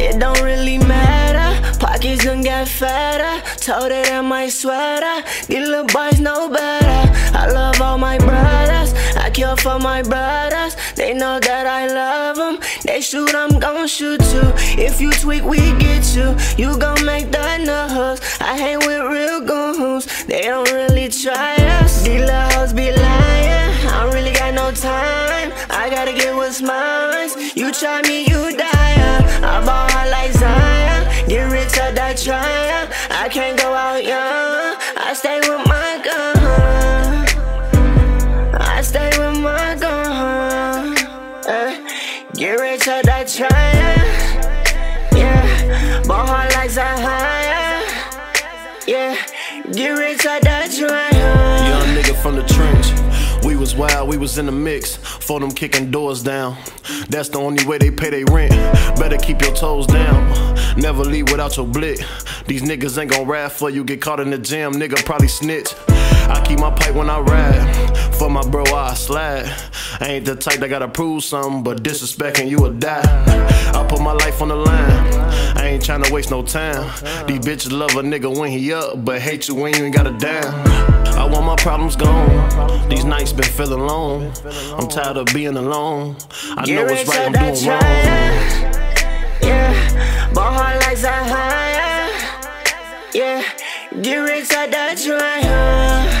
It don't really matter. Pockets gonna get fatter. Told her that my sweater. These little boys know better. I love all my brothers. I kill for my brothers. They know that I love them. They shoot, I'm gon' shoot too. If you tweak, we get you. You gon' make that nose. I hang with real goons. They don't really try us. These little hoes be lying. I don't really got no time. I gotta get what's mine. You try me, you die. I ball hard like Zion. Get rich or die trying. I can't go out young. I stay with my gun. I stay with my gun. Uh, get rich or die trying. Yeah, ball hard like Zion. Yeah, get rich or die trying. Young nigga from the trench. We was wild, we was in the mix. For them kicking doors down. That's the only way they pay their rent. Better keep your toes down. Never leave without your blick. These niggas ain't gon' ride for you. Get caught in the jam, nigga probably snitch. I keep my pipe when I ride. For my bro, I slide. I ain't the type that gotta prove something, but disrespecting you will die. I put my life on the line. I ain't tryna waste no time. These bitches love a nigga when he up, but hate you when you ain't got a dime problems gone. These nights been feeling long. I'm tired of being alone. I know what's right, I'm doing wrong. Yeah, but her legs are higher. Yeah, get rich at that trial.